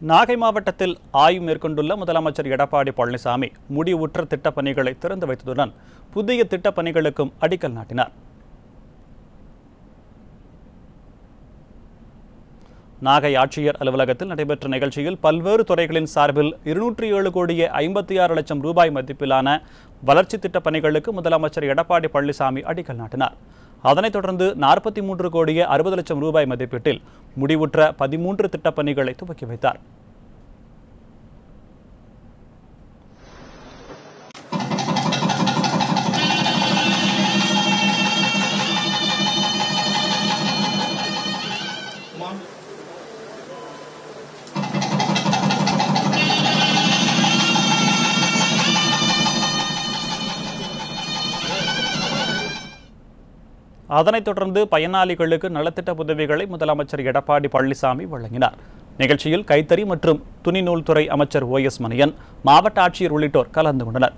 நாகை மாவட்டத்தில் ஆய்வு மேற்கொண்டுள்ள முதலமைச்சர் எடப்பாடி பழனிசாமி முடிவுற்ற திட்டப் பணிகளை திறந்து வைத்ததுடன் புதிய திட்டப் பணிகளுக்கும் அடிக்கல் நாட்டினார். நாகை ஆட்சியர் அலுவலகத்தில் நடைபெற்ற நிகழ்ச்சியில் பல்வேறு துறைகளின் சார்பில் இருநூற்றி ஏழு கோடியே ஐம்பத்தி ஆறு லட்சம் ரூபாய் மதிப்பிலான வளர்ச்சி திட்டப் பணிகளுக்கு முதலமைச்சர் எடப்பாடி பழனிசாமி அடிக்கல் நாட்டினார். அதனைத் தொடர்ந்து நாற்பத்தி மூன்று கோடியே அறுபது லட்சம் ரூபாய் மதிப்பீட்டில் முடிவுற்ற பதிமூன்று திட்டப் பணிகளை துவக்கி வைத்தார். அதனைத் தொடர்ந்து பயனாளிகளுக்கு நலத்திட்ட உதவிகளை முதலமைச்சர் எடப்பாடி பழனிசாமி வழங்கினார். நிகழ்ச்சியில் கைத்தறி மற்றும் துணிநூல் துறை அமைச்சர் ஓ எஸ் மணியன் மாவட்ட ஆட்சியர் உள்ளிட்டோர் கலந்து கொண்டனர்.